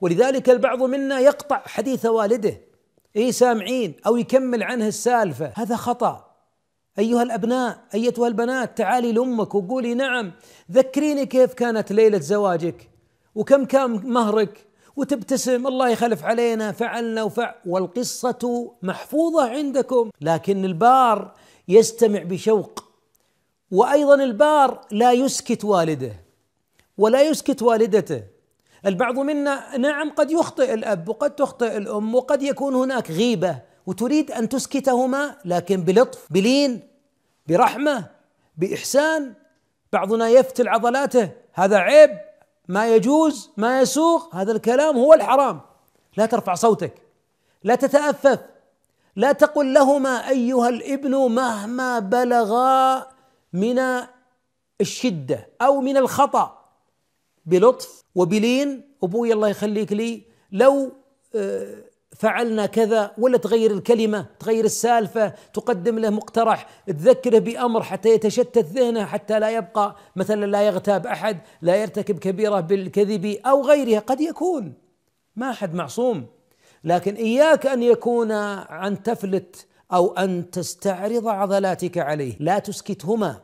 ولذلك البعض منا يقطع حديث والده. اي سامعين؟ أو يكمل عنه السالفة. هذا خطأ. أيها الأبناء أيتها البنات تعالي لأمك وقولي نعم ذكريني كيف كانت ليلة زواجك وكم كان مهرك وتبتسم الله يخلف علينا فعلنا وفع والقصة محفوظة عندكم. لكن البار يستمع بشوق. وأيضا البار لا يسكت والده ولا يسكت والدته. البعض منا نعم قد يخطئ الأب وقد تخطئ الأم وقد يكون هناك غيبة وتريد أن تسكتهما لكن بلطف بلين برحمة بإحسان. بعضنا يفتل عضلاته هذا عيب ما يجوز ما يسوق هذا الكلام هو الحرام. لا ترفع صوتك لا تتأفف لا تقل لهما أيها الابن مهما بلغا من الشدة أو من الخطأ. بلطف وبلين أبوي الله يخليك لي لو آه، فعلنا كذا ولا تغير الكلمة تغير السالفة تقدم له مقترح تذكره بأمر حتى يتشتت ذهنه حتى لا يبقى مثلا لا يغتاب أحد لا يرتكب كبيرة بالكذب أو غيرها. قد يكون ما أحد معصوم. لكن إياك أن يكون عن تفلت أو أن تستعرض عضلاتك عليه لا تسكتهما.